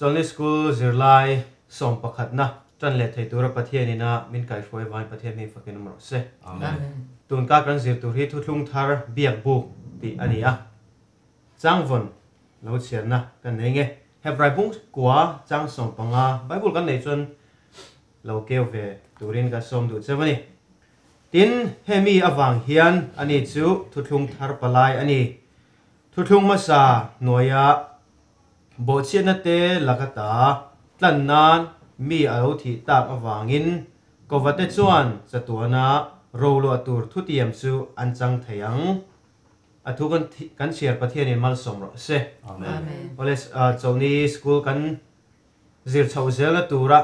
chonli school zirlai som pakhat na chan le thei tura pathian ina min kai hroi vai pathian ni fakin amro se Amen. tun ka kan zir tur hi thu thlung thar biak bu ti ani a chang von lo chian na kan nei nge hebrai bung kwa chang som panga bible kan nei chon lo keu ve turin ka som du chewani tin hemi awang hian ani chu thu thlung thar palai ani. Thu thlung ma sa noya โบเชียนเตลักตาตันนานมีอารมที่ตามอวางินกวัตจวนสตัวนะโรลอตัวทุติยมสูอันจังเทียงอทุกันกันเชียร์ประเทศนี้มันสมรสเซอเมนเพราะเลยจงนี้สกูลกันจิรชาวเซลตูระ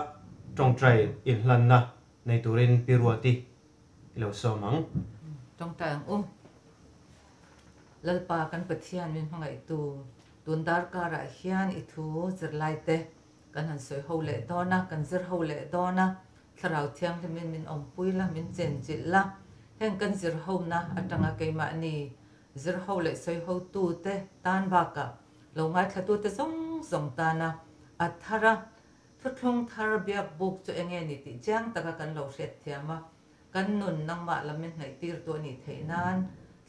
จงใจอินลันนะในตูรินปิรัวติเราสมังจงใจอุ้มแล้วปากันประเทศนี้พังไอตัว dundar kara hian i thu zir lai te. Kan han soi ho le do kan zir ho le do tharau thiang le min min om pui la min chen chi la. Hen kan zir ho na atanga ke ma ni. Zir ho le soi ho tu te tan ba ka. Lo nga thla tu te song song ta na. Athara thuthung thar biak buk chu enge ni ti jang taka kan lo shet thiama kan nun nang ma lamin nai tir tu ni theinan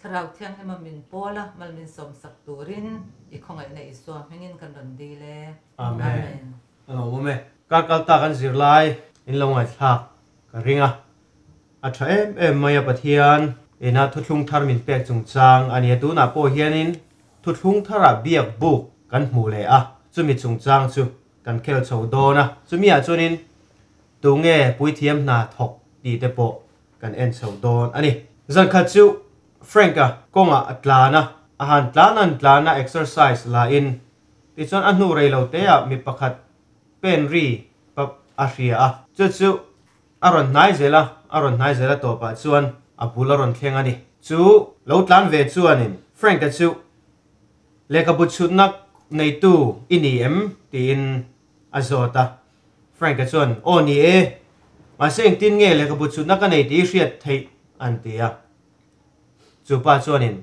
tharau thiang hema min pola mal min som sak turin. I khongai nei suam hengin kan ron di le. Amen. ano mo me. Kal kal ta kan zir lai. In lo ngai thak ka ringa a. Tha em em maya pathian. Ena thu thlung thar min pek chung chang. Ani tu na po hianin. Thu thlung thara biak bu kan hmu le a. Chumi chung chang chu kan khel chho do na chumi a chunin. Tu nge pui thiam na thok ti te po kan en chho don ani zan kha chu franka konga à, à, atlana à. a han tlanan tlana exercise la in. Ti chuan a hnu rei lo te a mi pakhat pen ri pa a hria a chu chu, a ron hnai zela a ron hnai zela to pa chuan, a bula ron thleng ani chu lo tlan ve chuanin frank ka chu leka bu chut nak nei tu ini em tin azota frank ka chuan o ni e ma seng tin nge leka bu chut nak ka nei ti hriat thei an tia chu pa chuanin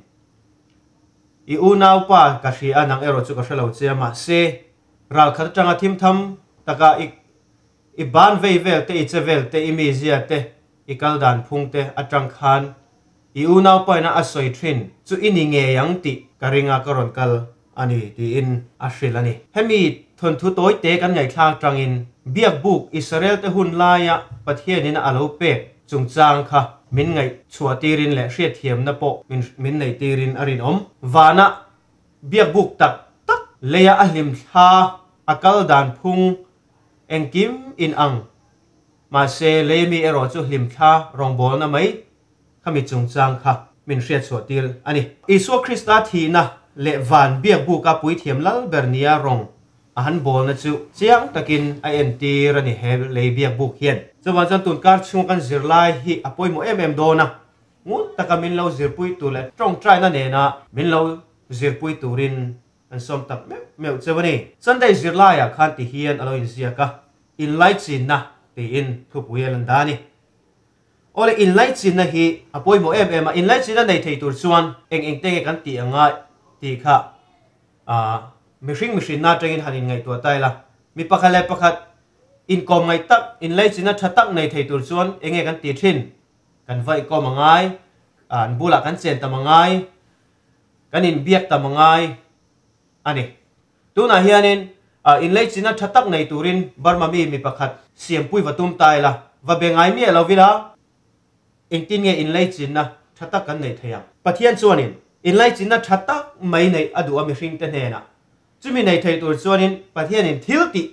i u nau pa ka hria anang ero chu ka hrelo chiama se ral khat tanga thim tham taka i i ban ve vel te i che vel te i mi zia te i kal dan phung te, atang khan. I u nau pa na asoi thrin chu ini nge yang ti, karinga karon kal, ani ti in ashil ani. Hemi thon thu toy te kan ngai thlang tangin biak buk israel te hun laya pathianin alo pe มินไงชัวตีรินและเสียเทียมนะปะมินมินไงตีรินอรินอมวานะเบียกบุกตักตักเลียอหลิมทาอักลดานพุงเอ็งกิมอินอังมาเซเลมีเอรอจุลิมทารองบอลนะไหมขมิจุงจังค่ะมินเสียชัวตีรอันนี้อิสัวคริสตาทีนะเลวานเบียกบุกกับปุยเทียมลัลเบอร์เนียรองอาหารบอลนะจุเสียงตะกินไอเอ็นตีรันนี่เฮเลเบียกบุกเฮียน chawan chan tun kar chung kan zir lai hi apoi mo em em do na. Ta taka min lo zir pui tu le trong trai na ne na. Min lo zir pui turin an som tak me me chewani sunday zir lai a khan ti hian alo in zia ka. In light sin na, ti in thu puel an dani ole in light sin na hi apoi mo em em a. In light sin na nei thei tur chuan, eng eng te kan ti anga ti kha, a, mihring mihring na tengin hanin ngai tua tai la. Mi pakhale pakhat in kom ngai tak, in light sin na thatak nei thei tur chuan enge kan ti thin. Kan vai ko mangai an bula kan chen ta mangai kan in biak ta mangai ani. Tuna hianin, a, in lei china thatak nei turin barma mi mi pakhat. Siam pui vatum tai la. Va bengai mi lo vila in tin nge in lei china này kan nei thaya pathian chuanin, in lei china thatak mai nei adu ami hring te hena chumi nei thei tur chuanin, pathian in thil ti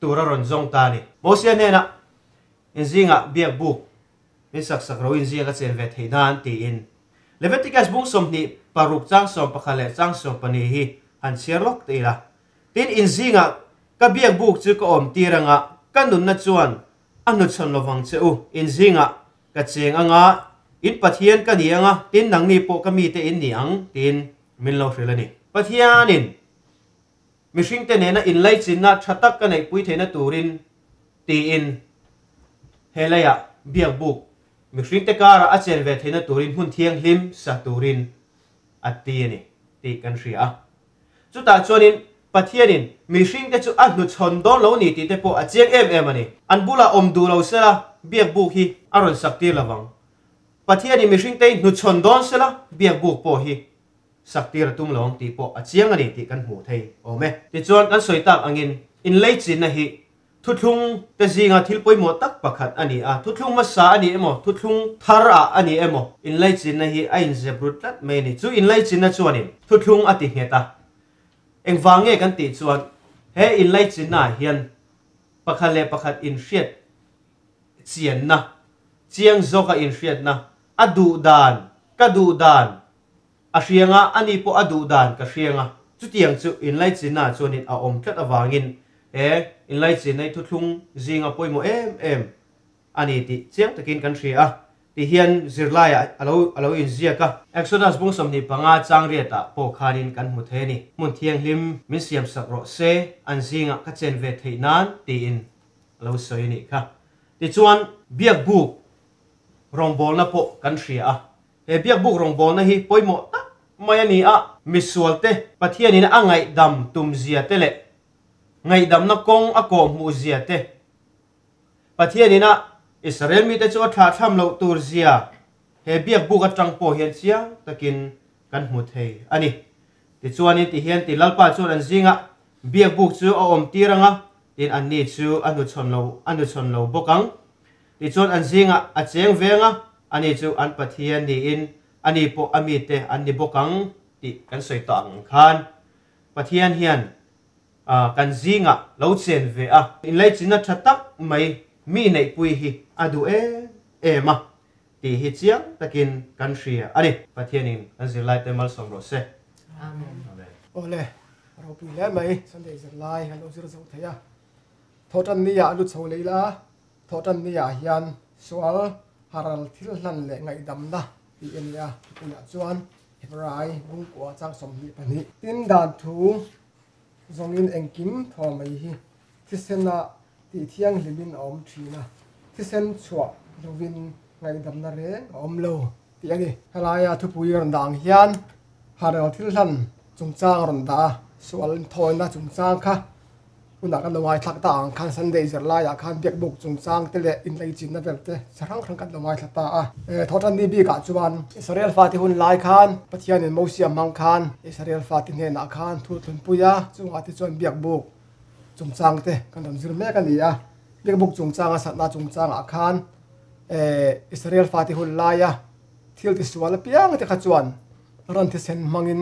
tura ron zong ta ni. Mo mosia nena in zinga biak buk in sak sak ro in zinga chen ve thei nan ti in. Leviticus bung som ni, paruk chang som, pakhale chang som pani hi. Han sherlock te la. Tin in zinga ka biak buk chu ko om ti ranga kanun na chuan, anu chon lovang che u. In zinga ka cheng anga in pathian ka ni anga tin nang ni po ka mi te in ni ang tin, min lo hrilani pathianin mishing te nena in lai chin na thatak ka nei pui thena turin ti in. Helaya biak buk. Mishing te kara a chen ve thena turin hun thiang hlim sa turin. Ati ni. Ti kan ria chu ta chonin pathianin mishing te chu a nu chon don lo ni ti te po a chiang em em ani an bula om du lo sela, biak buk hi aron sakti lawang pathianin mishing te nu chon don sela, biak buk po hi sakti ra tum long ti po a chiang ani ti kan thầy, thei. Ome ti chuan kan soi tak angin in lei chin na hi thu thung te zinga thil poi mo tak pakhat ani a. Thu thung ma sa ani emo thu thung thar a ani emo. In lei chin na hi a in zebrut lat me ni. Chu in lei chin na chuanin thu thung ati vang nghe căn kan ti chuan he in lai chin na hian pakhat le pakhat in hriat chian na. Chiang zoka in hriat na. Adu dan ka du dan a hrianga ani po adu dan ka hrianga. Chu tiang chu in lai china na chuanin a om tlat awangin e in lai chin nei thu thlung zinga poimo em em. Ani ti chiang takin kan hria ti hian zirlai alo alo in zia ka. Exodus bung somni panga chang ria ta po khanin kan mu the ni. Mun thiang hlim, min siam sak ro se, an zinga ka chen ve theinan ti in. Alo soi ni kha ti chuan biak bu rong bol na po kan hria a. He biak bu rong bol na hi poimo ta mai ani a misual te pathian in angai dam tum zia te le. Ngai dam na kong a ko mu zia te pathian in a Israel mi te chu tha tham lo tur zia. He biak bu ka tang po hian chia takin kan mu thei. Ani, ti chuan ti hian ti lalpa chuan an zinga, biak bu chu a om tiranga tin an ni chu anu chon lo anu chon lo bokang. Ti chuan an zinga a cheng venga, ani chu an pathian ni in ani po ami te an ni bokang ti kan soi tang khan. Pathian hian a kan zinga lo chen ve a. In lai china thatak mai mi nei pui hi. Adu e e ma. Ti hi chiang takin kan hria ani pathianin an zirlai te mal som ro se. Amen. Ole ro pi le mai. Sunday zir lai han o zir zo thaya thotan ni ya lu chho leila. Thotan ni ya hian sual haral thil hlan le ngai dam na ti en ya pula chuan hebrai bung kwa chang som ni pani tin dan thu zongin engkim tho mai hi. Tisena ti thiang limin om thina tisen chua lovin ngai dam na re om lo ti ani halaya thu pui ran dang hian haral thil hlan chung chang ron da sual thoi na คุณากันละวายทักต่างคันสันเดย์เสลายคันเบียกบุกจุนสร้งเตเลอินไลจินนั่นเป็นเตสร้างครั้งกันละวายทักต่างเออทอดันนี้บีกัจจวันอิสราเอลฟาติฮุนลายคันปัทยานินมูเซียมังคันอิสราเอลฟาติเนนาคันทูตุนปุยะจุงอาติจวนเบียกบุกจุนสร้งเตะกันทำซิลเมกันดีอะเบียกบุกจุนสร้างอาสัตนาจุนสร้งอาคันเอออิสราเอลฟาติฮุนลายะทิลติสวาลพียงติขจวนรันติเซนมังอิน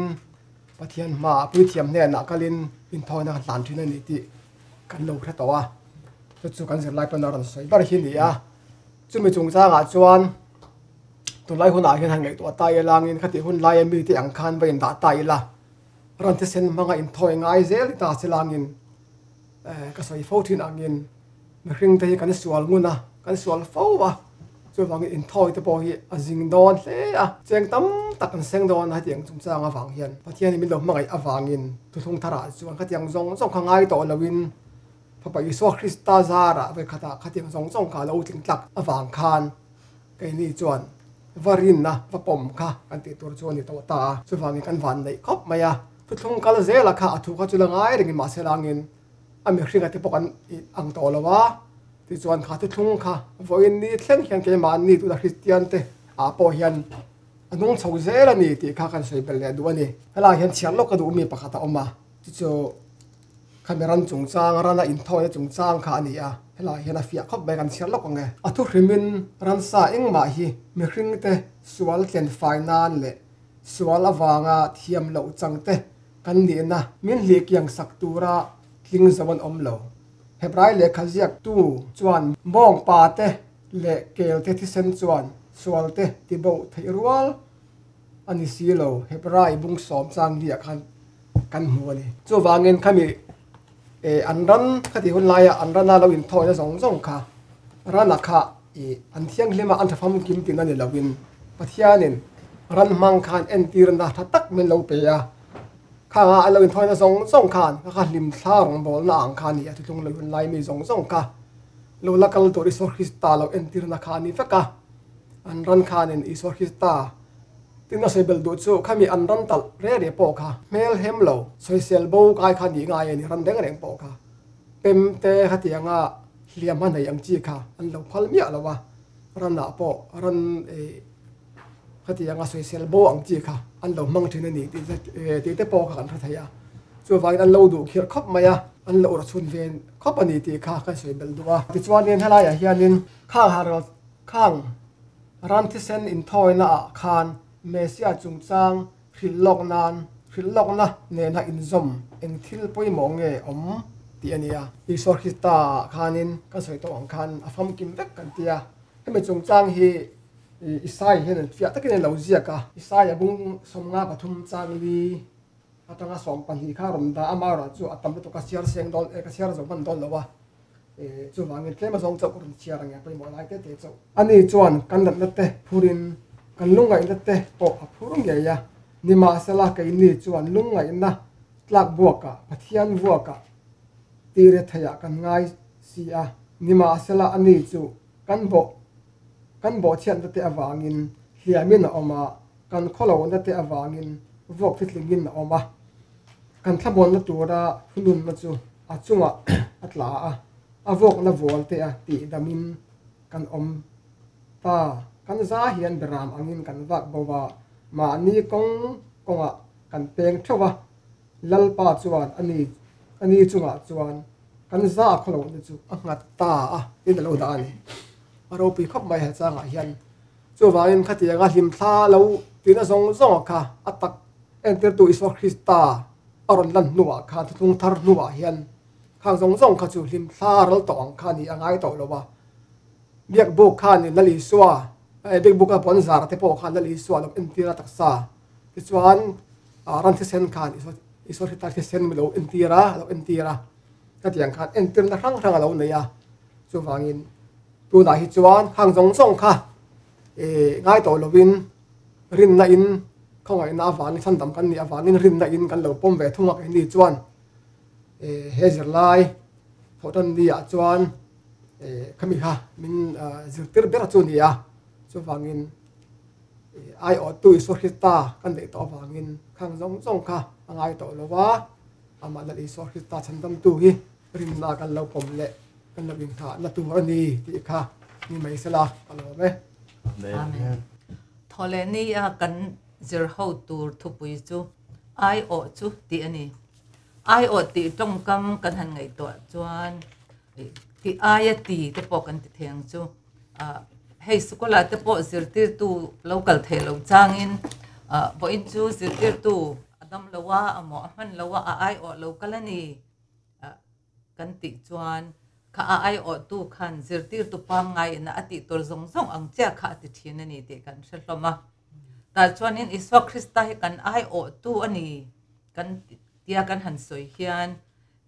ปัทยานมาปุยเทียมเนนาคาลินอินทอนักหลานที่นั่นนี่ติ kan lo khra tawa chu chu kan zir lai pa na ran soi bar hi ni a chu mi chung changa chuan. Tu lai hun a hian tay lei to tai langin khati hun lai mi ti ang khan ba in da tai la ran ti sen manga in thoi ngai zel ta se langin eh ka soi fo thin angin mi hring te kan sual nguna kan sual fo wa chu wang in thoi te po hi a jing don hle a cheng tam tak kan seng don ha tiang chung changa wang hian pathian mi lo mangai awangin tu thung thara chuan khatiang zong zong kha ngai to lawin papa iso krista zara ve khata khatiang zong zong ka, lo ting tlak awang khan. Kai ni chuan varin na, va pom kha kan ti tur chuan ni to ta. Chu wang kan van nei khop maya tu thung kal zela kha athu kha chu la ngai ring ma se langin ami hringa te pokan ang to lawa ti chuan kha tu thung kha, voin ni thleng hian ke man ni tu da christian te, a po hian. Anung chho zel ani ti kha kan soi bel le du ani hala hian chiang lok ka du mi pakhata oma ti chu kameran chung chang rana in thoi chung chang kha ani a hela hena fia khop be kan chiang lok nge athu hrimin ran sa eng ma hi mi hring te sual tlen fainan le sual awanga thiam lo chang te kan ni na min hli kyang sak tura tling zawan om lo hebrai le khaziak tu chuan mong pa te le kel te thi sen chuan sual te ti bo thei rual ani silo hebrai bung som chang dia khan kan hu ani chu wangin khami เออันรันคดีคนไล่อันรันน่าเราอินทอยจะสองสองค่ะรันนักค่ะเอออันเที่ยงเลมาอันทฟัมกิมตินั่นเะเราอินปัทยานินรันมังคันเอ็นตีรันดาทัตักเมนเราเปียข้าอันเราอินทอยนะสองสองค่ะข้าลิมซ่าของบอลน่าอังคานี่ทุกตรงเราอินล่ยมีสองสองค่ะเราละกันตัวอิสวรคริสตาเราเอ็นตีรันคานี่ฟะค่ะอันรันคานินอิสวรคริสตา tin na sebel du chu khami an ran tal re re po kha mel hem lo social bo kai kha ni ngai ni ran deng reng po kha pem te hatianga hliam han yang chi kha an lo phal mi ala wa ran na po ran e hatianga social bo ang chi kha an lo mang thina ni ti ti te po kha kan tha thaya chu wang an lo du khir khop maya an lo ra chun ven khop ani ti kha kan sebel du wa ti chuan nen hala ya hianin khang har khang ran thi sen in thoi na khan mesia chung chang hril lok nan hril lok na, ne na in zom. Eng thil poi mo nge om, ti ania isor khista khanin ka soi to ang khan. Afam kim vek kan tia hemi chung chang hi isai hen an fia takin e lo zia ka. Isai abung somnga pathum chang li. Atanga som pan hi kha rom da amara chu atam to ka siar seng dol eh, e ka siar zo ban dol lo wa. E chu wangin tlema zong chok kurun chiarang ya poi mo lai te te chau ani chuan kan lat na te, phurin kan lungai na te po a phurum ge ya ni ma sala kai ni chuan lungai na tlak buaka pathian buaka tire thaya kan ngai si a ni ma sala ani chu kan bo kan bo thian te awangin hliamin a oma kan kholo na te awangin vok thitlingin a oma kan thlabon na tura hunun na chu a chunga atla a avok na vol te a ti damin kan om ta kan za hian beram angin kan vak bawa ma ni kong konga kan peng thowa lalpa chuan ani ani chunga chuan kan za kholo na chu a ngat ta a in lo da ani aro pi khop mai ha changa hian chu wangin khati anga him thla lo tin a zong zong kha atak enter tu iso krista aron lan nuwa kha thung thar nuwa hian khang zong zong kha chu hlim thla ral to ang kha ni angai to lo wa biak bu kha ni lali suwa ai big book a pon zar te po kha lali suwa lo entira taksa ti chuan ran thi sen kan iso iso hita thi sen mi lo entira lo entira ka tiang kan entir na rang rang lo ne ya chu wangin tu da hi chuan khang zong zong kha e ngai to lovin rin na in không ai na van san dam kan ni awangin rin na in kan lo pom ve thunga ka ni chuan e hezer lai thotan ni a chuan e khami ha min zirtir ber chu ni ya chu wangin ai o tu so hita kan de to wangin khang zong zong kha angai to lo wa ama la i so hita chandam tu hi rin na kan lo pom le kan lo bin tha na tu ani ti kha ni mai sala alo me Amen. Thole ni a kan zir ho tur thu pui chu ai o chu ti ani ai o ti tong kam kan han ngai to chuan ti ai ti te po kan ti theng chu a hei skola te po zir tir tu local the lo changin. A bo in chu zir tir tu adam lawa amo man lawa a ai o local ani uh, kan ti chuan. Kha a ai o tu khan zir tir tu pa ngai na ati tor zong zong ang cha kha ti thin ani te kan hriloma ta chuan in iswa krista he kan ai o tu ani kan tia kan han soi hian.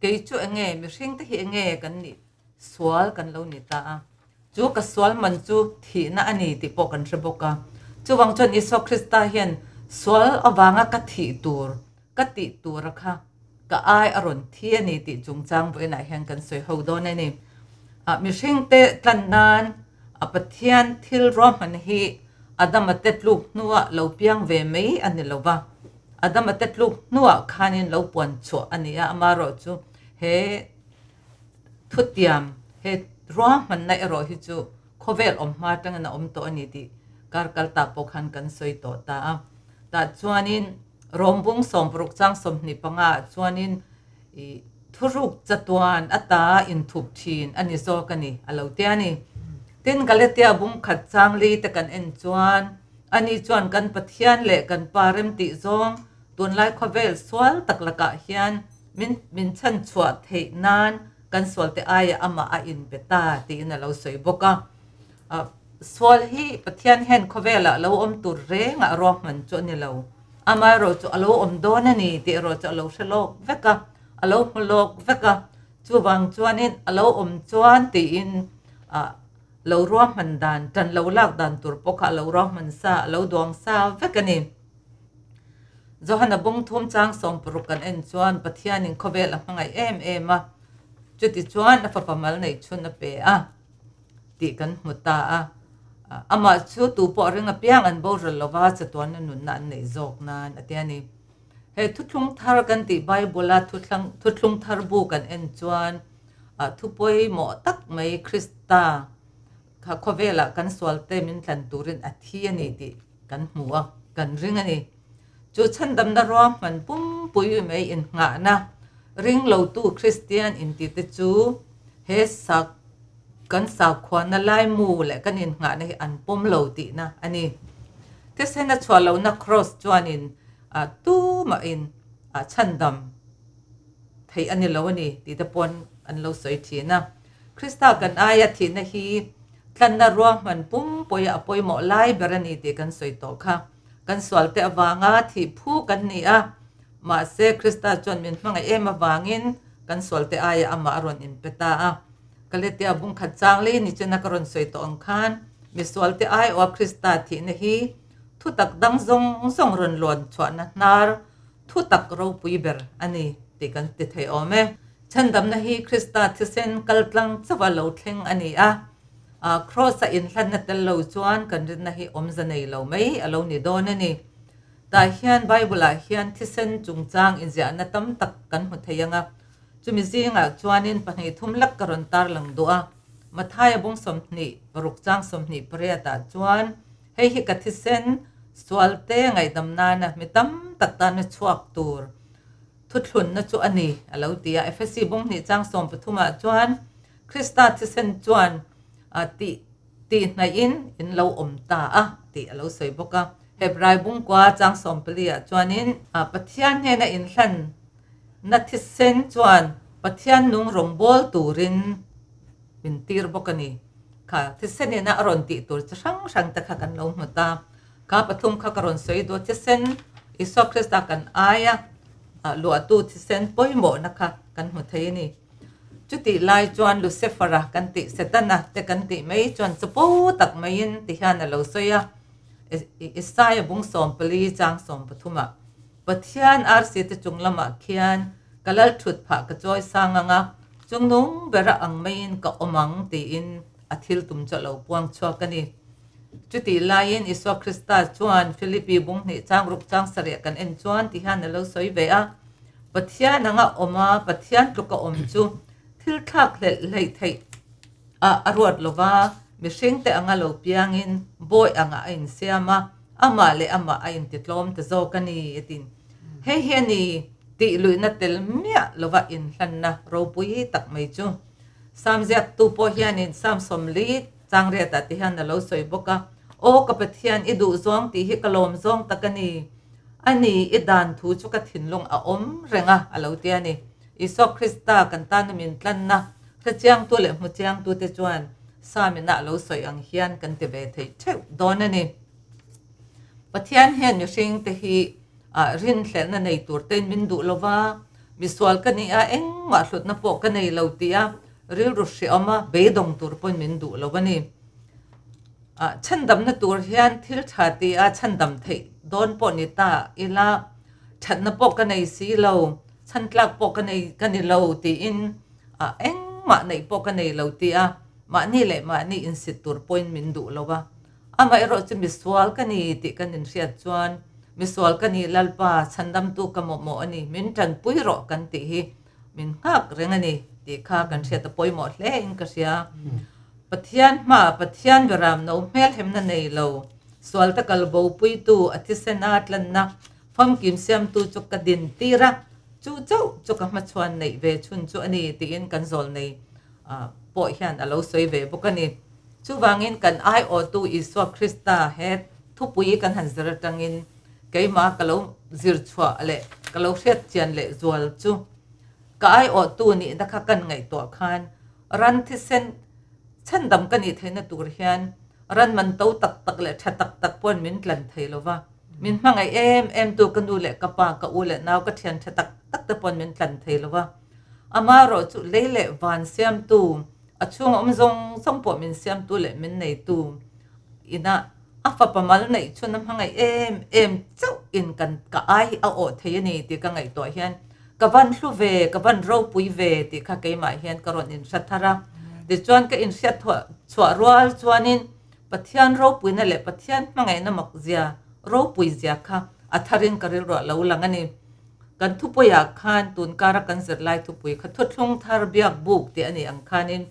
Ke chu enge mi hring te hi enge kan ni sual kan lo ni ta chu ka swal man chu thi na ani ti po kan reboka chu wang chuan iswa krista hian swal awanga ka thi tur, ka ti tur kha. Ka ai aron thi ani ti chung chang bo ina hian kan soi ho don ani a ah, mi hring te tlan nan, a pathian thil rom man hi, adam tet lu nuwa lo piang ve mei ani lova adam tet lu nuwa khanin lo pon cho ani a amaro chu. He thutiam he รัวมันในรอฮิจูโคเวลอมมาตั้งนะอมตัวนี้ดีการกัลตาปกันกันสวยต่อตาแต่ชวนินรมบุ้งสมปรุกจังสมนิปังาชวนินทุรุกจตวนอัตาอินทุบทีนอันนี้โซกันนี่อเลวเตียนี่ตินกะเลเตียบุ้งขัดจังลีแต่กันเอ็นชวนอันนี้ชวนกันปะเทียนเละกันปาเริมติซงตัวไล่คเวลสวลตักละกะเฮียนมินมินชันชวดเทนาน kan ah, swal te aya ama a in beta ti in lo soi boka sual hi pathian hen khovela lo om tur re, nga ro man chu ni lo ama ro chu alo om don ni ti ro chu lo shalok veka alo holok veka chu wang chuan in alo om chuan ti in a lo ro man dan, tan lo lak dan tur poka lo ro man sa lo duang sa veka ni. Zohana bung thum chang som prukan en chuan pathian in khovela hmangai em em a. จุดที่ชวนนับประมาณในชวนนับเปอะตีกันหมดตาอะอามาชูตูปอเรื่องเปียงอันบ่รู้ลว่าจะตัวนั้นนุนนั่นในจอกนั่นอะไรนี้เฮทุกลงทารกันตีไบเบิลทุกลงทุกลงทารบูกันเอ็นชวนอะทุกปอยหมอตักไม่คริสตาข้าขเวลากันสวลเตมินทันตูรินอธิยานี่ตีกันหัวกันเรื่องอันนี้จุดฉันดำดารอมันปุ้มปุยไม่เอ็นงานะ ริงเราตู้คริสเตียนอินติเตจูเฮสักกันสาวควานั่นไลมูและกันอินหาในอันปุ่มเราตินะอันนี้ที่เส้นชวนเรานักครอสจวนอินตู้มาอินชันดำไทยอันนี้เราอันนี้ตีตะปนอันเราสวยทีนะคริสตากันอายทีนะฮีทันนารัวมันปุ่มปอยอปอยหมอไล่เบรนีตีกันสวยโตค่ะกันสวลเตอวางาที่ผู้กันนี่อะ thlang thu thlung thar bu kan en chuan a thu poi mo tak mai krista kha khovela kan swal te min tlan turin a thi ani ti kan hmuwa kan ring ani chu chan dam na ro man pum pui mai in nga na ring lo tu christian in ti te chu he sak kan sa khwan na lai mu le kan in nga na hi an pom lo ti na ani te se na chwa lo na cross chuan in a tu ma in a chan dam thei ani lo ani ti te pon an lo soi thi na krista kan aya thi na hi tlan na ruang man pum poi a poi mo lai berani ti kan soi to kha kan swal te awanga thi phu kan ni a ma se krista chuan min hmanga em awangin kan swal te aya ama aron in peta a kalete abung khat chang le ni chena karon soi to ang khan. Mi swal te ai o krista thi na hi. Thu tak dang zong zong ron lon chwa na nar thu tak ro pui ber, ani te kan te thei ome chan dam na hi, krista thi sen, kal tlang chawa lo thleng ani a. A cross a in hlan na tel lo chuan, kan rin na hi om za nei lo mai alo ni don ani ta hian bible a hian thi sen chung chang in zia na tam tak kan hu theyanga chumi zinga chuanin pahni thum lak karon tar lang du'a mathai bung somni ruk chang somni priata chuan hei hi kathi sen swalte ngai damna na mitam takta na chuak tur thu thlun na chu ani alo tia fsc bung ni chang som pathuma chuan krista thi sen chuan a ti ti na in in lo om ta a ti alo soi boka เบบรายบุ้งกว่าจังสมเปลี่ยจวนนี้ปัทยันเนี่ยนอินทันนัทิเซนจวนปัทยานนุ่งรมบอลตูรินวินตีร์บกันนี่ค่ะทิเซนเนี่ยนะอรอนติตัวจะช่างช่างตะขักันลงหัวตาค่ะปฐุมข้ากรอนสวยดูทิเซนอิสอคริสตากันอายะหลัวตูทิเซนป่วยหมอนะคะกันหัวเทนี่จุติลายจวนลูเซฟระกันติเซตันนะแต่กันติไม่จวนสปูตักไม่ยินติฮานะเราสวย isaya bung som pali chang som pathuma pathian ar si te chunglama khian kalal thut pha ka choi sanganga chungnung bera ang main ka omang ti in athil tum chalo puang chwa kani chuti lain iso krista chuan philippi bung ni chang rup chang sare kan en chuan ti han lo soi ve a pathian anga oma pathian tu ka om chu thil thak le lei thei a arwat lova mi te anga lo piangin, boy anga in siama, ama le ama a in titlom te zo kani etin. He he ni, ti lui na tel mia lova in hlan na, ro pui tak mai chu. Sam ziak tu po hian in, sam som li chang re ta ti han na lo soi boka. O ka pathian idu zong ti hi kalom zong takani ani. Idan dan thu chu ka thin a om renga alo ti ani. Iso krista kan tan min tlan na. Thla chiang tu le mu chiang tu te chuan. Sa mi na lo soi ang hian kan te ve thei theu don ani pathian hian mi hring te hi a rin hlel na nei tur ten min du lova mi swal ka ni a eng ma hlut na po ka nei lo tia ril ru hri oma be dong tur pon min du lova ni a chan dam na tur hian thil tha ti a chan dam thei don po ni ta ila that na po ka nei si lo chan tlak po ka nei ka ni lo ti in a eng ma nei po ka nei lo ti a ma ni le ma ni in sit tur point min du lova ama ero chu mi swal ka ni ti kan in riat chuan. Miswal kani lalpa chandam tu kamo mo ani. Min tan pui ro kan ti hi. Min hak reng ani. Ti kha kan sia ta poi mo hle in ka sia pathian ma pathian garam no mel hem na nei lo. Swal ta kal bo pui tu athi sena tlan na. Fam kim siam tu chu ka din tira chu chau chu ka ma chuan nei ve chun chu ani ti in kan zol nei. A po hian alo soi ve bokani chu wangin kan ai o tu iswa krista he thu pui kan han zara tangin cái mà cái zir chwa ale kalo lâu xét chian lệ zual chu ka cái o tu ni đã khắc cần ngày tuổi khan. Ran thi sen, chân dam kan i thaina tur hian ran man to tak tak le tha tak tak pon min tlan thấy lo min mang ai em em tu kan du lệ kapa ka u le naw ka thian tha tak tak te pon min tlan thấy lo ama ro chu le le van siam tu a chung om zong, song po min siam tu le min nei tu. Ina a fa pamal nei chun nam hangai em em chau in kan ka ai a o thei ni ti ka ngai to hian. Ka van hlu ve, ka van ro pui ve ti kha ke ma hian karon in sathara de chuan ka in sat thwa chwa rual chuanin pathian ro pui na le pathian mangai na mak zia ro pui zia kha. Atharin karil ro lo langani kan thu poya khan, tun kara kan zet lai thu pui. Kha thothlong thar biak buk te ani ang khanin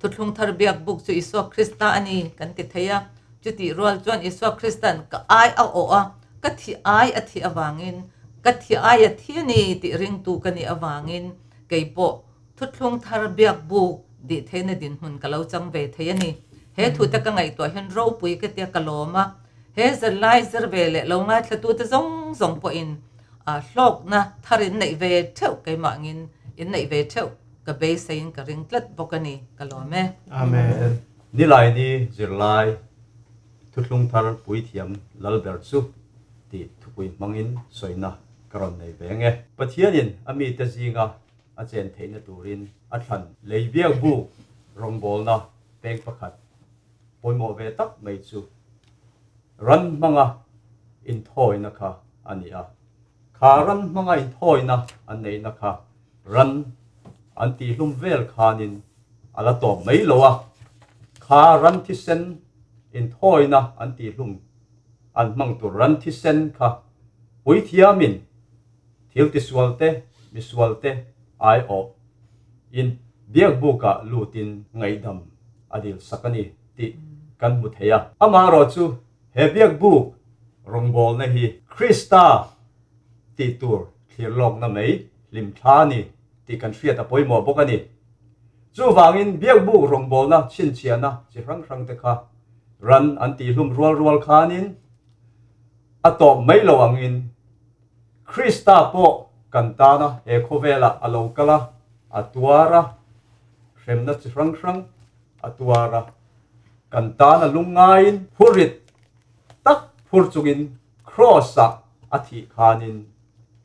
thothlong thar biak buk chu iso ấy ani kan thấy theya chu ti rol chuan iso kristan ka ai a o a ka thi ai thi awangin cái thi ai thi ni ti ring tu ka ni awangin keipo thothlong thar biak buk di theina din hun ka lo chang ve theyani he thu ta ka ngai to hen ro pui ka te ka loma he zer lai zer ve le lo nga thla tu ta zong zong po in à hlok na tharin đến ve về kai cái ngin in nei về theu ka be sein ka ring tlat bokani ka lome amen. Ni lai ni zir lai thutlung thar pui thiam lal ber chu ti thupui mangin soina karon nei ve nge pathianin ami ta zinga a chen theina turin a thlan leibiak bu rombol na pek pakhat poimo ve tak mai chu ran manga in thoi na kha ani a kha ran manga in thoi na an nei na kha ran อันตีลุ่มเวลคานินอะไรตัวไม่โลอะคารันทิเซนอินทอยนะอันตีลุ่มอันมังตุรันทิเซนค่ะวิทยามินเที่ติสวลเตมิสวลเตไอโออินเบียกบุกะลูตินไงดำอดีลสักนีติกันมุทยาอามารอจูเฮเบียกบุกรงบอลนะฮีคริสตาตีตัวเคลียร์ลองนะไหมลิมทานี ti kan hriat a poimo bokani chu wangin biak buk rongbol na chin chiana chi rang rang te kha ran an ti hlum rual rual khanin ato mai lo angin krista po kantana e khovela alokala atuara remna chi rang rang atuara kantana lungain hurit tak phurchungin crossa athi khanin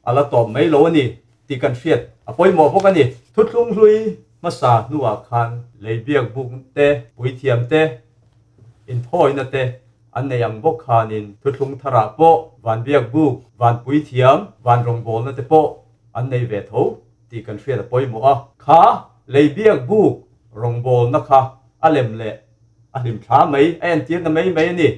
ala to mai lo ni ti kan hriat. Apoi mo bok ani thutlung hlui, masa nuwa khan, leibiak buk te pui thiam te in thoi na te. An nei ang bok khan in thutlung thara po van biak buk, van pui thiam van rong bol na te po an nei ve tho, ti kan hriat apoi mo a. Kha, leibiak buk rong bol na kha. Alem le alim tha mai en tir na mai mai ni.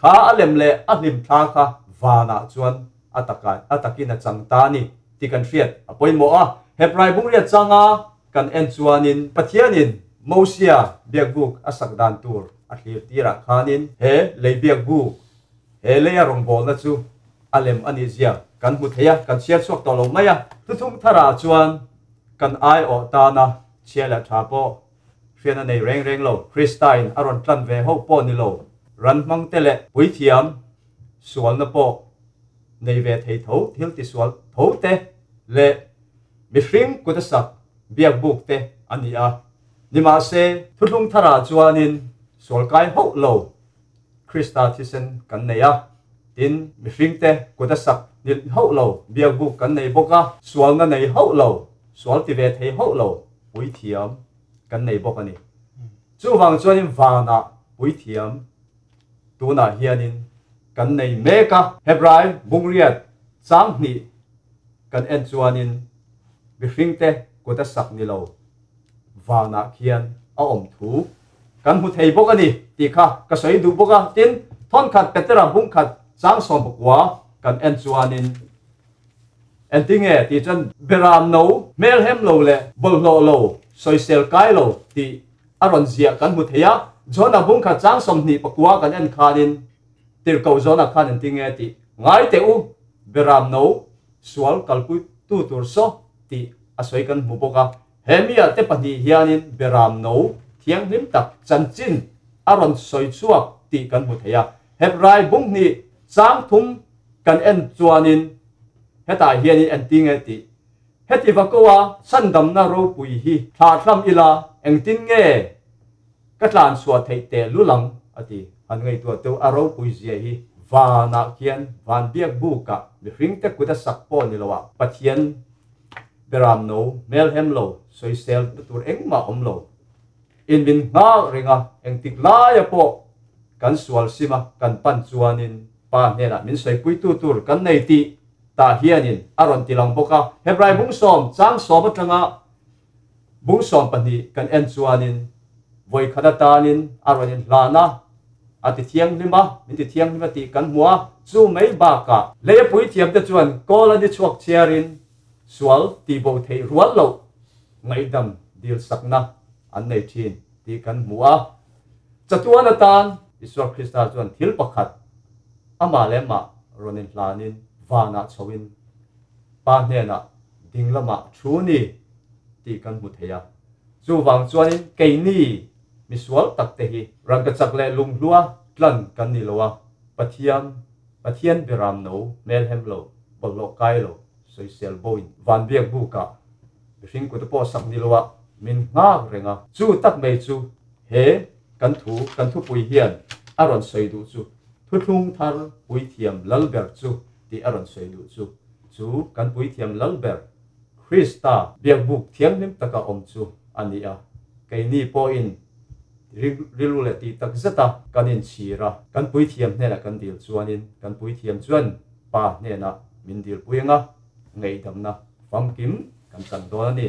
Kha alem le alim tha kha. Vana ah chuan ataka atakina changta ni. À, ti kan hriat apoi mo a hebrai bung ria changa kan en chuanin pathianin mosia biak buk asak dan tur a hlir tira khanin he lei biak buk he leya rong bol na chu. Alem ani zia. Kan mu theya kan sia chuak to lo maya tu thum thara chuan. Kan ai o ta na, chia la tha po fiana nei reng reng lo christine aron tlan ve ho po ni lo ran mang tele pui thiam, sual na po nei ve thei tho thil ti sual tho te le mi hring ku sak biak buk te ani a ni ma se thulung thara chuanin sual kai ho lo krista thisen kan nei a tin mi hring te ku ta sak ni ho lo biak buk kan nei boka sual na nei ho lo sual ti ve thei ho lo pui thiam kan nei boka ni chu wang chuanin vana pui thiam tuna hianin kan nei meka hebrai bungriat sang ni kan en chuanin bi hringte kota sak ni lo. Vana khian a om thu. Kan hu thei bok ani, ti kha ka soi du boka tin. Thon khat petera bung khat chang som bokwa kan en chuanin en tinge ti chan beram no, mel hem lo le, bol lo lo, soi sel kai lo, ti aron zia kan hu theya zona bung khat chang som ni pakwa kan en khanin tir ko zona khan en tinge ti ngai te u beram no sual kalpui tu tur so ti asoi kan mu boka hemia te pani hianin beram no thiang lim tak chan chin aron soi chuak ti kan mu theya hebrai bung ni sang thum kan en chuanin heta hianin en tinge ti. Heti vakowa sandam na ro pui hi tha thlam ila engtin nge. Katlan suwa thei te lulang ati an ngai tu tu aro pui zia hi vana kian van biak bu ka mi hring te kuta sakpo ni lawa pathian beram no mel hem lo soi sel tur eng ma om lo in bin nga ringa eng tik la ya po kan sual sima, kan pan chuanin pa nena min soi pui tu tur kan nei ti ta hianin, aron tilang boka. Hebrai bung som chang so ba tanga bung som pani kan en chuanin voi khada tanin aronin lana à ati thiang lima min ti thiang lima thì cần mua chú mấy chu mai ba ka le pui thiam te chuan, kola di chuak chiarin, sual bộ bo ruột lộ ngay đầm điều sắc na anh này chín thì cần mua. Chatuan atan iswar krista chuẩn chuan thil pakhat. Ama và ma, ronin lanin ba nè pa đình là mà chú ni thì cần ti kan à theya. Vàng chuẩn chuanin ni misual takte hi. Rangka le lung lua tlan kan ni lowa pathiam pathian biram no melhem lo bollo kai lo social boin. Van biak bu ka. Ring ko to po sak ni lowa min nga renga chu tak mei chu. He, kan thu kan thu pui hian. Aron soi du chu. Thu thung thar pui thiam lal ber chu. Ti aron soi du chu. Chu kan pui thiam lal ber. Krista biak buk thiam nim taka om chu. Ania cái ni po in rilu le ti tak zata kan in chira kan pui thiam hne la kan dil chuanin kan pui thiam chuan pa hne na min dil puinga ngei dam na. Fam kim kan tan do ni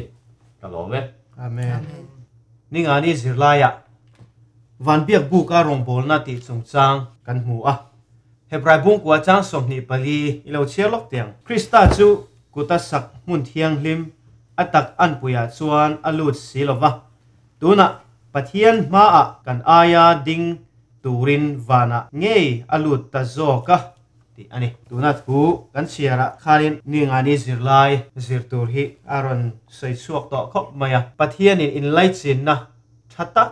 ka lo me amen. Ni nga ni zirlaya van biak bu ka rong bol na ti chung chang kan mu a. Hebrai bung kwa chang som ni pali ilo chelok tiang. Krista chu kuta sak mun thiang lim atak an puya chuan alut silova tuna pathian ma a kan aya ding turin vana. Ngei alut ta zoka ti ani. Tuna thu kan siara kharin ni ngani zirlai zirtur hi aron sei suak to khop maya. Pathian in in lai chin na. Thata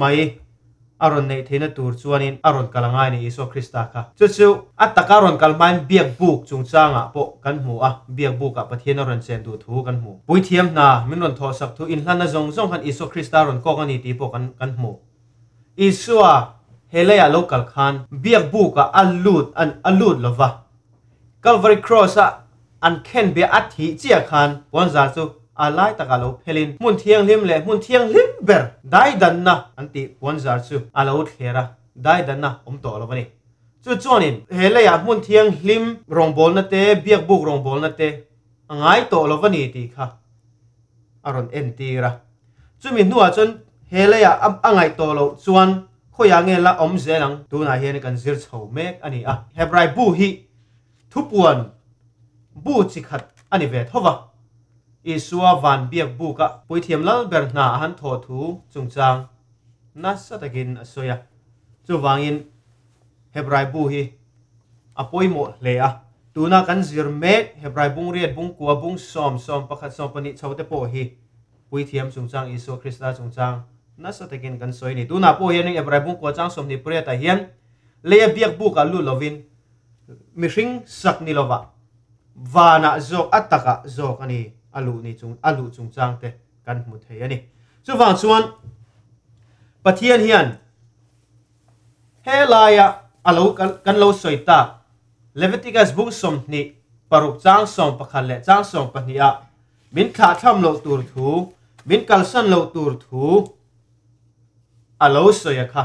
mai aron nei thena tur chuanin aron kalangai ni iso krista kha chu chu ataka ron kalmain biak buk chung changa po kan mu a biak buk a pathian aron chen du thu kan mu pui thiam na min ron tho sak thu in hlana zong zong han iso krista ron ko kan ni ti po kan kan mu isua helaya local khan biak buk a alut an alut lova calvary cross a an ken be athi chia khan wan za chu อะไรตะกาลเพลินมุนเทียงลิมเล่มุนเทียงลิมเบอร์ได้ดันนะอันติวันจาร์ซูอาลาอุดเฮระได้ดันนะอมตัวลูกนี่จู่จนินเฮเลยอะมุนเทียงลิมรองบอลนั่นเตะเบียกบุกรองบอลนั่นเตะง่ายตัวลูกนี้ตีค่ะอารอนเอ็นตีระจู่มินหัวจนเฮเลยอะง่ายตัวแล้วจวนข่อยางเงี้ยละอมเซนังตัวนายเฮนกันซิร์ชเอาเมกอันนี้อะเฮบรายบูฮีทุบวนบูจิกัดอันนี้เวทฮะวะ alai taka lo phelin mun thiang lim le mun thiang lim ber dai dan na anti wan zar chu alo thera dai dan na om to lo bani chu chuanin hele ya mun thiang lim rong bol na te biak buk rong bol na te angai to lo bani ti kha aron en ti ra chu mi nuwa chon hele ya angai to lo chuan khoya nge la om zelang tu na hian kan zir chho mek ani a hebrai bu hi thupuan bu chi khat ani ve thova isua van biak buka pui thiam lal ber na han tho thu chung chang na sa takin asoya chu wangin hebrai bu hi apoi mo le a. Tuna kan zir me hebrai bung riat bung kwa bung som som pakhat som pani chote po hi pui thiam chung chang iso krista chung chang, na sa takin kan soi ni. Tuna po hian hebrai bung kwa chang som ni pre ta hian. Le biak buka lu lovin mi ring sak ni lova vana zok ataka zok ani alu ni chung alu chung chang te kan mu thei ani chu wang chuan pathian hian he laia alo kan lo soita leviticus bung som ni paruk chang som pakhat le chang som pahnia min kha tham lo tur thu min kalsan lo tur thu alo soya kha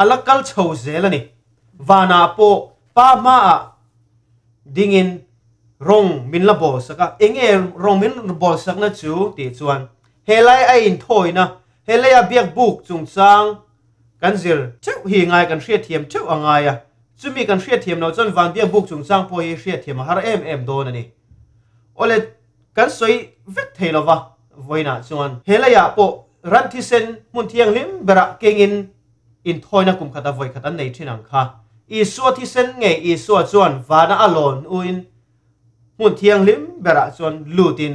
alakal chho zelani vana po pa ma dingin rong min la bol saka. Enge rong min bol sak na chu ti chuan. Helai a in thoi na. Helai a biak buk chung chang kan zir cheu hi ngai kan hria thiam cheu angai a. Chumi kan hria thiam no chon van biak buk chung chang po hi hria thiam har em em do ani. Ole kan soi vet theilowa voina chuan. Helai a po ran thi sen mun thiang lim bera kengin in thoi na kum khata voi khata nei thinang kha. I suwa thi sen nge i suwa chuan vana alon uin mun thiang lim bera chuan lutin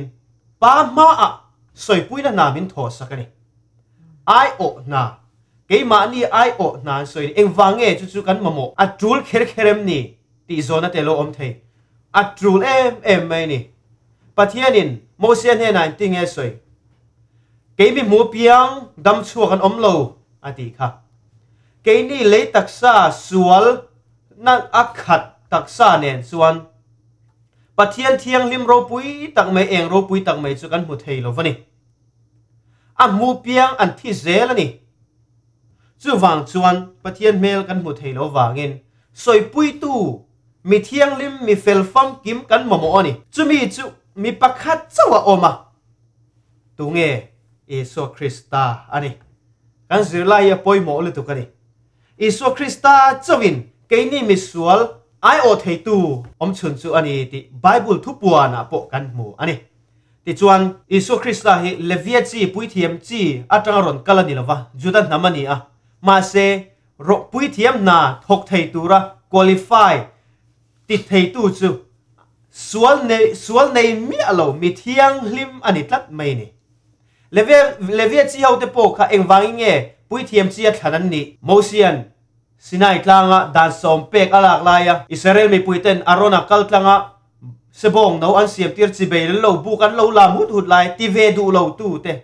pa ma a soi pui na namin tho sakani ai o na ke ma ni ai o na soi eng wange chu chu kan mamo a trul kher kherem ni ti zona telo om thei a trul em em mai ni pathianin mo sian he nan ting e soi ke mi mu piang dam chu kan om lo ati kha. Ke ni le taksa sual na akhat taksa nen suan pathian thiang lim ro pui tak mai eng ro pui tak mai chu kan mu thei lo vani. A mu piang an thi zel ani. Chu wang chuan pathian mel kan mu thei lo wangin soi pui tu, mi thiang lim, mi fel fam kim kan mo mo ani. Chu mi chu, mi pakhat chawa oma tu nge eso krista ani. Kan zir lai poi mo le tu kani isu krista chawin ke ni mi sual ai o thei tu om chun chu ani ti bible thu puana po kan mu ani. Ti chuan isu krista hi levia chi pui thiam chi atang ron kalani Judas judan namani a. Ma se ro pui thiam na thok thei tu ra qualify ti thei tu chu. Sual ne sual nei mi alo mi thiang hlim ani tlat mai ni. Levia levia chi hau te po kha engwangi nge, pui thiam chi a thanan ni. Mosian sinai tlanga dan som pek, alak, laya. Israel mi puiten arona kal tlanga. Sebong no an siam tir chi be lo bu kan lo lam hut hut lai ti ve du lo tu, te.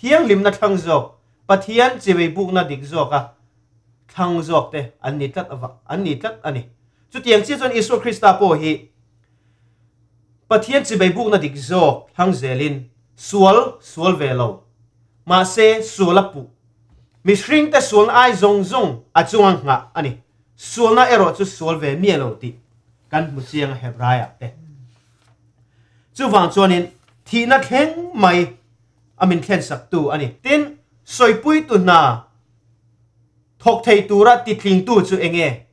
Thiang, lim, na, thang zo pathian chi be buk, na, dik zo ka ah. thang, zok, te. An ni tat awa an ni tat ani. Chu tiang chi chon isu krista, po, hi. Pathian chi be buk, na, dik zo thang, zelin. Sual sual, ve lo ma, se sualapu mi shring te sual ai zong zong, a chuang nga ani suol na ero, chu suol ve mi lo ti. Kan mu chiang hebraya te. Chu wang chuanin thi na kheng mai amin khen sak tu ani tin, soi pui tu na, thok thei tu ra ti thling tu chu enge.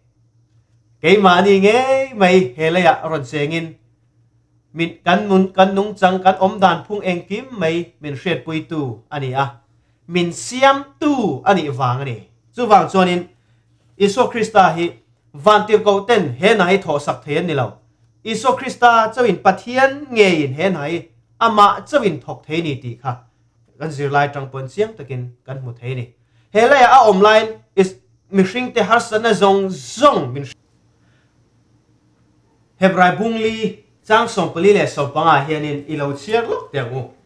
Ke ma ni nge mai helaya ron sengin min kan mun, kan nung chang, kan om dan phung eng kim mai, min hret pui tu ani a min siam tu ani wang ani chu wang chuan in iso krista hi van tir ko ten he nai tho sak the ni lo. Iso krista chawin pathian nge in he nai ama chawin thok the ni ti kha. Kan zir lai tang pon siang takin kan mu the ni. He lai a online is mishing te har sana zong zong min hebrai bungli chang som pali le so panga hianin ilo chiar lok te ngu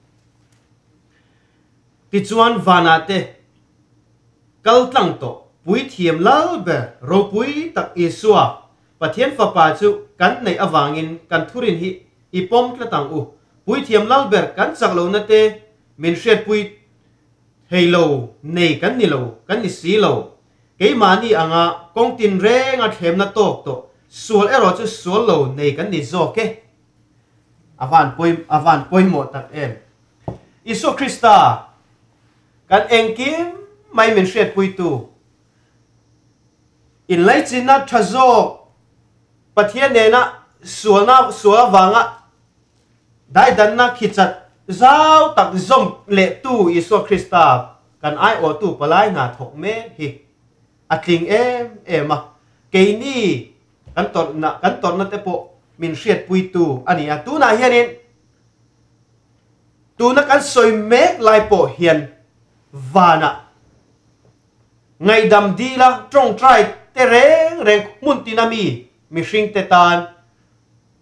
ti chuan vana te. Kal tlang to. Pui thiam lal be. Ro pui tak isua pathian fa pa chu kan nei awangin kan thurin hi ipom tla tang u. Pui thiam lal ber kan chak lo na te. Min shet pui hei lo, nei kan ni lo, kan ni si lo. Ke mani anga, kong tin re nga them na tok to. Sual ero chu sual lo, nei kan ni zo ke. Avan poi avan poi mo tak em. Isu krista kan engkim mai min shet pui tu. In lai chin na thazo pathian ne na sual na, sual wanga dai dan na khichat zau tak zom le tu iso krista kan ai o tu palai na thok me hi. Atling em em a. Ke ni kan tor na kan tor na te po min hriat pui tu. Ani a tu na hianin. Tu na kan soi mek lai po hian vana ngày đầm đi la trong trai te reng reng mun tinami mi hring te tan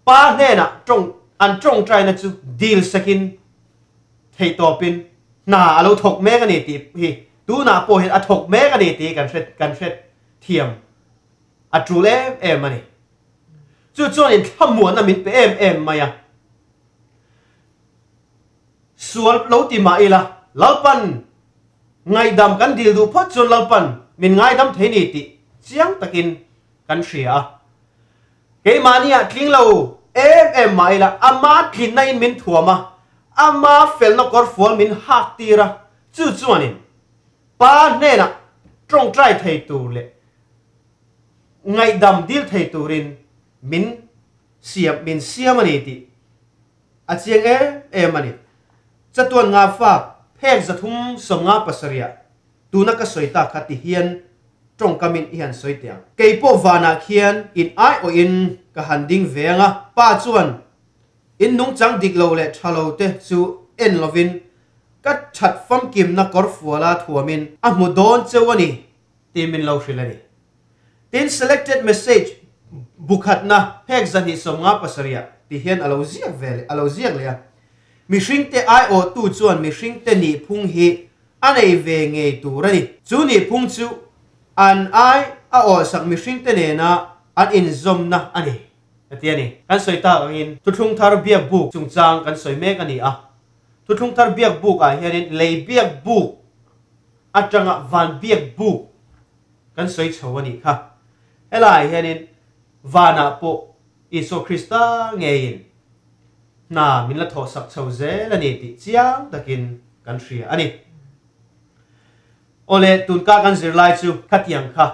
pa ne na trong an trong trai na chu deal sakin thei to pin na alo thok me ka ni ti hi tu na po hi a thok me ka ni ti kan hret kan hret thiam a tru le em ani chu chu in tham muan na min pe em em maya sual lo ti ma ila lalpan ngay đam kan dil du phot chun lalpan min ngai dam the ni ti chiang takin kan hria à. ke mania à, tling lo em em mai la ama à thin na in min thuama ama fel no kor fol min hak tira chu chuanin pa ne na trong trai thei tu le ngày đam dil thei turin min siam min siam ani ti a chiang e em ani chatuan nga fa phek zathum songa pasaria. Tuna ka soita khati hian, trong kamin hian soitia. Keipo vana khian, in ai o in, ka handing venga, pa chuan. In nung chang dik lo le thalo te chu en lovin ka that fam kim na kor fuala thuamin a mu don chewani timin lo hrilani tin selected message, bukhat na phek zani somnga pasaria. Ti hian alo ziak vele alo ziak le mi hring te ai o tu chuan mi hring te ni phung hi anei ve nge tu rani. Chu ni phung chu, an ai a o sak mi hring te ne na, an in zom na ani. Atiani kan soi ta in. Tu thung thar biak buk, chung chang kan soi mek ani a. Tu thung thar biak buk a hianin lei biak buk, atanga van biak buk, kan soi chawani kha. Helai hianin vana po iso krista ngein na, min la tho sak chho ze, la ni ti chiang, takin kan thria ani. Ole tun ka kan zir lai chu, khatiang kha.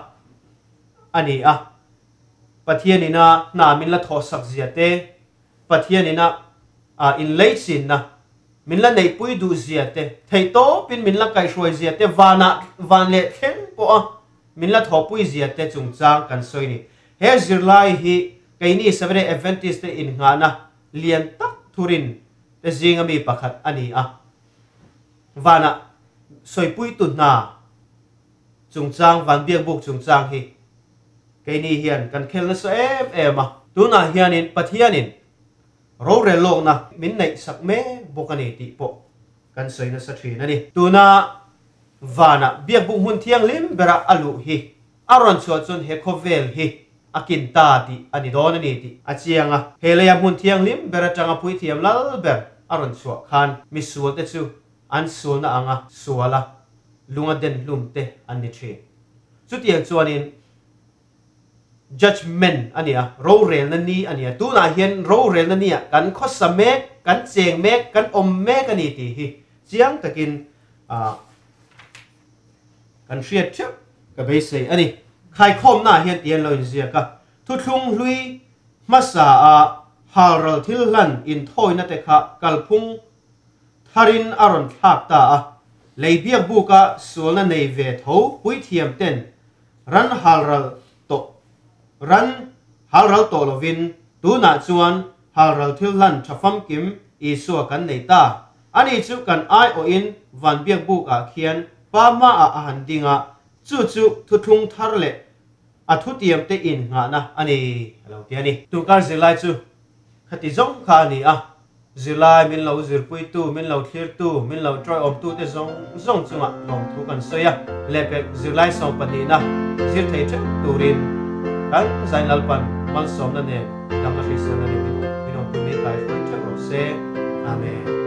Ani, a. Pathian ina na min la tho sak zia te. Pathian ina a, in lei sin na. Min la nei pui du zia te. Thei to pin min la kai shoi zia te vana van le thleng po a. Min la tho pui zia te chung chang kan soi ni. He zir lai hi cái ni sabre advantage in nga na. Lian tak thurin te zing ami pakhat ani a. Vana, soi pui tu na. Chung chang van biak buk chung chang hi. Cái ni hiền cần khen na em em à tu na hiền in pathian in rô rê lok na. Min này nei sak me bokani ti bộ cần soi nó sa thri na ni. Tu na, vana, biak buk hun thiang lim bera alu hi. Aron chuan chun he khovel hi akin ta ti ani don ani ti achianga helaya mun thiang lim bera tanga pui thiam lal ber aron chua khan mi sual te chu an sual na anga suala lunga den lum te ani ni thi chu tiang chuan in judgment ania ro rel na ni ania tu na hian ro rel na ni kan kho sa mek kan cheng me kan om mek ni ti hi chiang takin a kan hriat chep ka be sei ani khai khom na hian tian lo cả, zia ka thu thlung hlui masa a haral thil lan in thôi na cả, kha phung, tharin aron thak ta lấy biếc bu ka sualna nei ve tho pui thiam ten. Ran halral to ran halral to lovin tu na chuan halral thil lan thafam kim i suwa kan nei ta. Ani chu kan ai o in van biak bu ka khian pa ma a han dinga chú chú thu thung thar le a thu tiam te in nga na. Ani lo ti ani. Tu kar zilai chu. Khati zong khá ni a. Zilai min lo zir pui tu, min lo thlir tu, min lo try om tu te zong zong chunga nom thu kan soya lepe zilai som pani na. Zir thei che turin kan zain lalpan man som na ne. Dam na fi se na ne. Min min on tu mi kai fo che ro se. Amen.